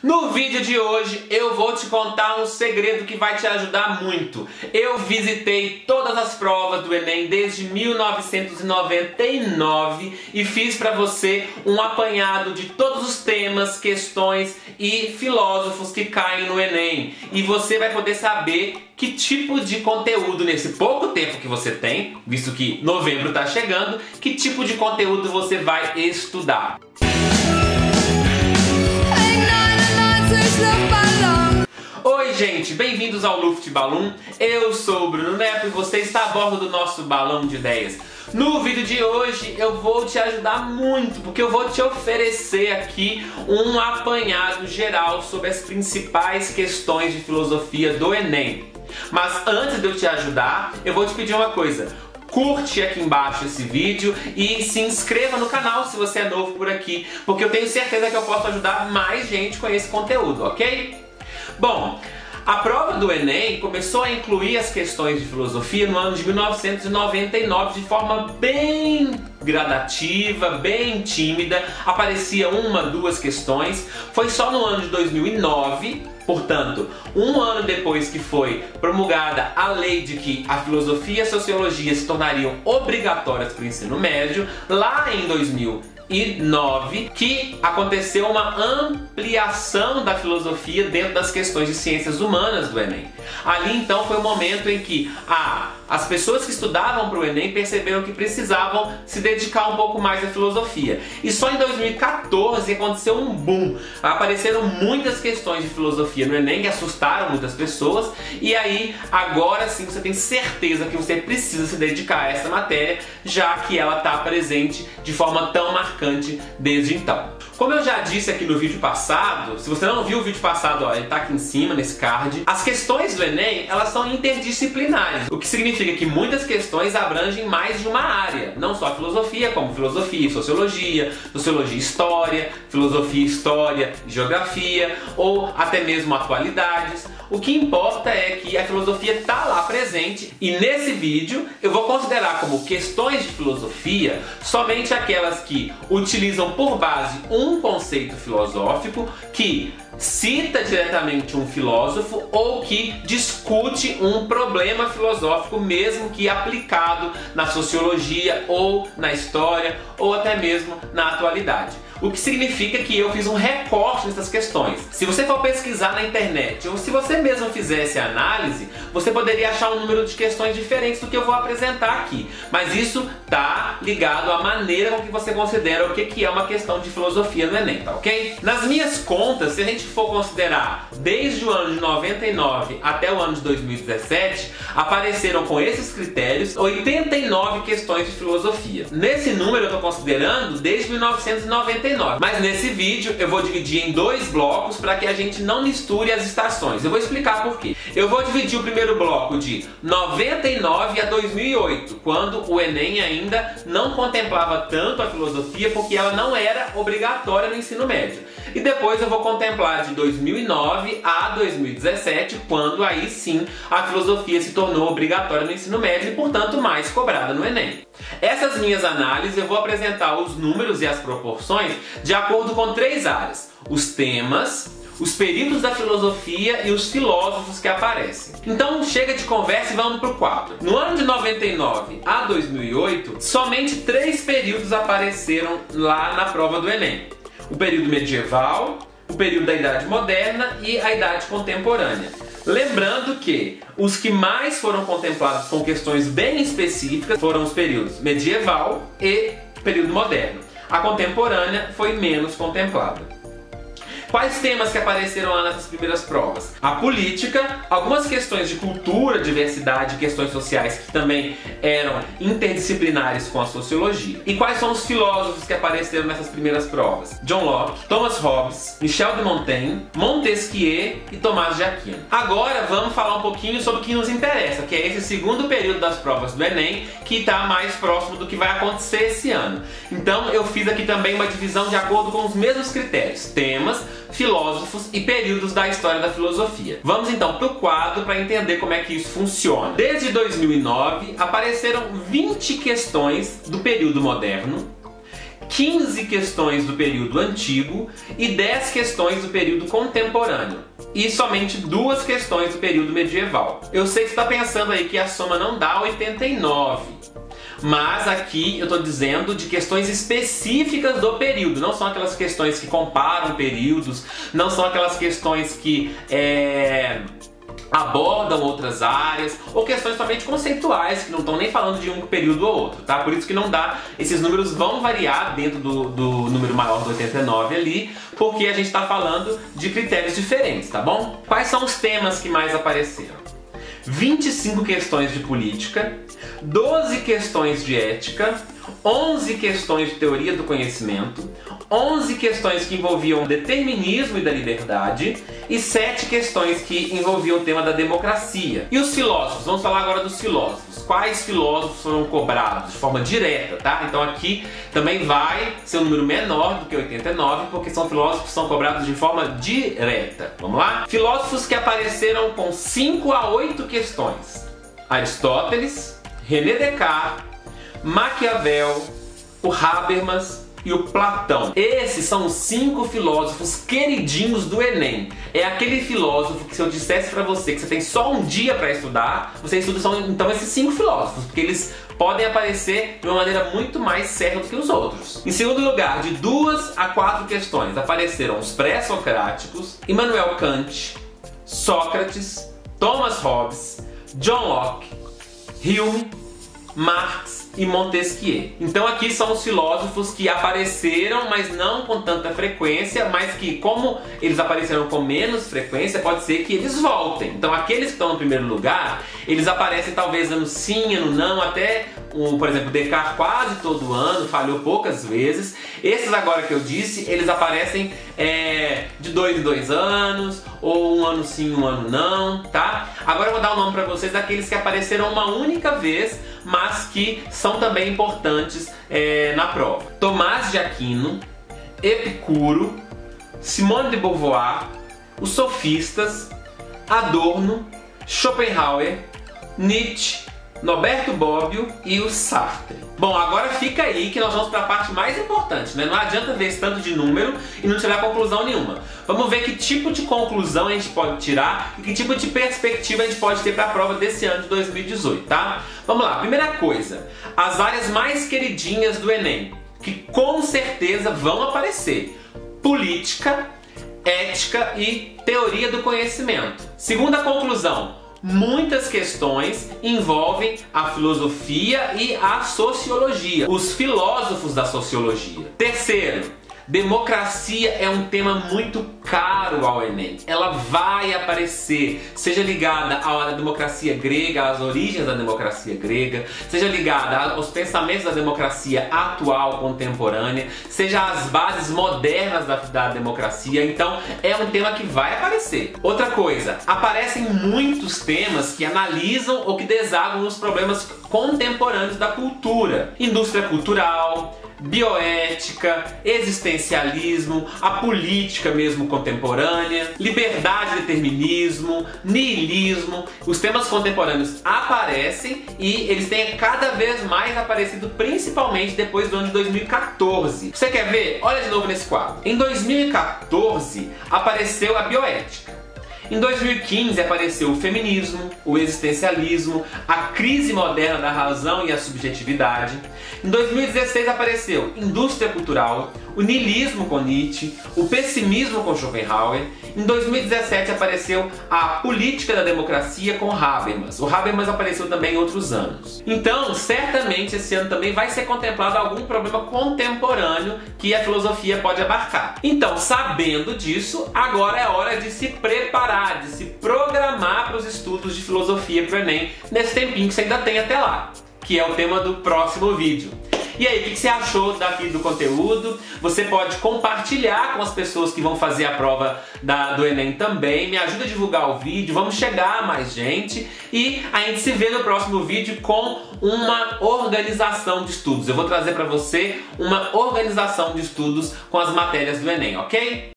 No vídeo de hoje eu vou te contar um segredo que vai te ajudar muito. Eu visitei todas as provas do Enem desde 1999 e fiz para você um apanhado de todos os temas, questões e filósofos que caem no Enem. E você vai poder saber que tipo de conteúdo nesse pouco tempo que você tem, visto que novembro está chegando, que tipo de conteúdo você vai estudar. Oi gente, bem-vindos ao Luft Balloon. Eu sou o Bruno Neto e você está a bordo do nosso balão de ideias. No vídeo de hoje eu vou te ajudar muito, porque eu vou te oferecer aqui um apanhado geral sobre as principais questões de filosofia do Enem. Mas antes de eu te ajudar, eu vou te pedir uma coisa curte aqui embaixo esse vídeo e se inscreva no canal se você é novo por aqui, porque eu tenho certeza que eu posso ajudar mais gente com esse conteúdo, ok? Bom, a prova do Enem começou a incluir as questões de filosofia no ano de 1999 de forma bem gradativa, bem tímida. Aparecia uma, duas questões. Foi só no ano de 2009, portanto, um ano depois que foi promulgada a lei de que a filosofia e a sociologia se tornariam obrigatórias para o ensino médio, lá em 2000 2009 que aconteceu uma ampliação da filosofia dentro das questões de ciências humanas do Enem. Ali então foi o momento em que a as pessoas que estudavam para o Enem perceberam que precisavam se dedicar um pouco mais à filosofia. E só em 2014 aconteceu um boom. Apareceram muitas questões de filosofia no Enem que assustaram muitas pessoas. E aí, agora sim, você tem certeza que você precisa se dedicar a essa matéria, já que ela está presente de forma tão marcante desde então. Como eu já disse aqui no vídeo passado, se você não viu o vídeo passado, ó, ele tá aqui em cima nesse card, as questões do Enem, elas são interdisciplinares, o que significa que muitas questões abrangem mais de uma área, não só filosofia, como filosofia, sociologia, sociologia história, filosofia história, geografia ou até mesmo atualidades. O que importa é que a filosofia está lá presente e nesse vídeo eu vou considerar como questões de filosofia somente aquelas que utilizam por base um conceito filosófico que cita diretamente um filósofo ou que discute um problema filosófico, mesmo que aplicado na sociologia ou na história ou até mesmo na atualidade o que significa que eu fiz um recorte nessas questões. Se você for pesquisar na internet, ou se você mesmo fizesse a análise, você poderia achar um número de questões diferentes do que eu vou apresentar aqui. Mas isso tá ligado à maneira com que você considera o que, que é uma questão de filosofia no Enem, tá ok? Nas minhas contas, se a gente for considerar desde o ano de 99 até o ano de 2017, apareceram com esses critérios 89 questões de filosofia. Nesse número eu estou considerando desde 1999 99. Mas nesse vídeo eu vou dividir em dois blocos para que a gente não misture as estações. Eu vou explicar por quê. Eu vou dividir o primeiro bloco de 99 a 2008, quando o Enem ainda não contemplava tanto a filosofia porque ela não era obrigatória no ensino médio. E depois eu vou contemplar de 2009 a 2017, quando aí sim a filosofia se tornou obrigatória no ensino médio e, portanto, mais cobrada no Enem. Essas minhas análises eu vou apresentar os números e as proporções de acordo com três áreas: os temas, os períodos da filosofia e os filósofos que aparecem. Então chega de conversa e vamos pro quadro. No ano de 99 a 2008, somente três períodos apareceram lá na prova do Enem: o período medieval, o período da Idade Moderna e a Idade Contemporânea. Lembrando que os que mais foram contemplados com questões bem específicas foram os períodos medieval e período moderno. A contemporânea foi menos contemplada. Quais temas que apareceram lá nessas primeiras provas? A política, algumas questões de cultura, diversidade, questões sociais que também eram interdisciplinares com a sociologia. E quais são os filósofos que apareceram nessas primeiras provas? John Locke, Thomas Hobbes, Michel de Montaigne, Montesquieu e Tomás de Aquino. Agora vamos falar um pouquinho sobre o que nos interessa, que é esse segundo período das provas do Enem, que está mais próximo do que vai acontecer esse ano. Então eu fiz aqui também uma divisão de acordo com os mesmos critérios: temas, filósofos e períodos da história da filosofia. Vamos então para o quadro para entender como é que isso funciona. Desde 2009 apareceram 20 questões do período moderno 15 questões do período antigo e 10 questões do período contemporâneo. E somente duas questões do período medieval. Eu sei que você está pensando aí que a soma não dá 89. Mas aqui eu estou dizendo de questões específicas do período, não são aquelas questões que comparam períodos, não são aquelas questões que é, abordam outras áreas ou questões somente conceituais que não estão nem falando de um período ou outro, tá? Por isso que não dá, esses números vão variar dentro do, do número maior do 89 ali, porque a gente está falando de critérios diferentes, tá bom? Quais são os temas que mais apareceram? 25 questões de política, 12 questões de ética, 11 questões de teoria do conhecimento, 11 questões que envolviam determinismo e da liberdade e 7 questões que envolviam o tema da democracia. E os filósofos? Vamos falar agora dos filósofos. Quais filósofos foram cobrados de forma direta, tá? Então aqui também vai ser um número menor do que 89, porque são filósofos que são cobrados de forma direta. Vamos lá? Filósofos que apareceram com 5 a 8 questões. Aristóteles, René Descartes, Maquiavel, o Habermas, e o Platão. Esses são os cinco filósofos queridinhos do Enem. É aquele filósofo que se eu dissesse para você que você tem só um dia para estudar, você estuda só então esses cinco filósofos, porque eles podem aparecer de uma maneira muito mais certa do que os outros. Em segundo lugar, de duas a quatro questões apareceram os pré-socráticos, Immanuel Kant, Sócrates, Thomas Hobbes, John Locke, Hume, Marx e Montesquieu. Então aqui são os filósofos que apareceram, mas não com tanta frequência, mas que como eles apareceram com menos frequência, pode ser que eles voltem. Então aqueles que estão no primeiro lugar, eles aparecem talvez ano sim, ano não, até um, por exemplo, Descartes quase todo ano, falhou poucas vezes. Esses agora que eu disse, eles aparecem é, de dois em dois anos, ou um ano sim, um ano não, tá? Agora eu vou dar o um nome para vocês daqueles que apareceram uma única vez, mas que são também importantes é, na prova. Tomás de Aquino, Epicuro, Simone de Beauvoir, os sofistas, Adorno, Schopenhauer, Nietzsche, Norberto Bobbio e o Sartre. Bom, agora fica aí que nós vamos para a parte mais importante, né? Não adianta ver esse tanto de número e não tirar conclusão nenhuma. Vamos ver que tipo de conclusão a gente pode tirar e que tipo de perspectiva a gente pode ter para a prova desse ano de 2018, tá? Vamos lá, primeira coisa, as áreas mais queridinhas do Enem, que com certeza vão aparecer: política, ética e teoria do conhecimento. Segunda conclusão, muitas questões envolvem a filosofia e a sociologia, os filósofos da sociologia. Terceiro, Democracia é um tema muito caro ao Enem. Ela vai aparecer, seja ligada à democracia grega, às origens da democracia grega, seja ligada aos pensamentos da democracia atual, contemporânea, seja às bases modernas da, da democracia. Então, é um tema que vai aparecer. Outra coisa, aparecem muitos temas que analisam ou que desagam os problemas contemporâneos da cultura. Indústria cultural, bioética, existencialismo, a política mesmo contemporânea, liberdade, determinismo, niilismo. Os temas contemporâneos aparecem e eles têm cada vez mais aparecido, principalmente depois do ano de 2014. Você quer ver? Olha de novo nesse quadro. Em 2014 apareceu a bioética. Em 2015 apareceu o feminismo, o existencialismo, a crise moderna da razão e a subjetividade. Em 2016 apareceu indústria cultural, o niilismo com Nietzsche, o pessimismo com Schopenhauer. Em 2017 apareceu a política da democracia com Habermas. O Habermas apareceu também em outros anos. Então, certamente esse ano também vai ser contemplado algum problema contemporâneo que a filosofia pode abarcar. Então, sabendo disso, agora é hora de se de se programar para os estudos de filosofia para o Enem nesse tempinho que você ainda tem até lá, que é o tema do próximo vídeo. E aí, o que você achou daqui do conteúdo? Você pode compartilhar com as pessoas que vão fazer a prova da, do Enem também. Me ajuda a divulgar o vídeo, vamos chegar a mais gente. E a gente se vê no próximo vídeo com uma organização de estudos. Eu vou trazer para você uma organização de estudos com as matérias do Enem, ok?